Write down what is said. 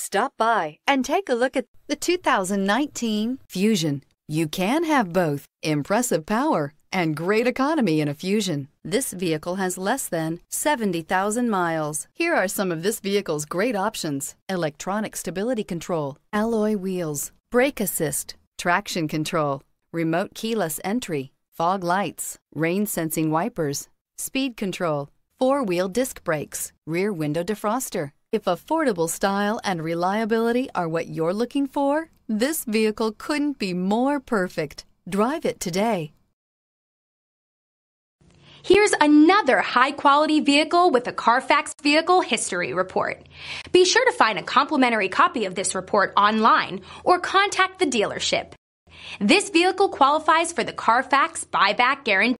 Stop by and take a look at the 2019 Fusion. You can have both impressive power and great economy in a Fusion. This vehicle has less than 70,000 miles. Here are some of this vehicle's great options. Electronic stability control, alloy wheels, brake assist, traction control, remote keyless entry, fog lights, rain sensing wipers, speed control, four-wheel disc brakes, rear window defroster. If affordable style and reliability are what you're looking for, this vehicle couldn't be more perfect. Drive it today. Here's another high quality vehicle with a Carfax Vehicle History Report. Be sure to find a complimentary copy of this report online or contact the dealership. This vehicle qualifies for the Carfax Buyback Guarantee.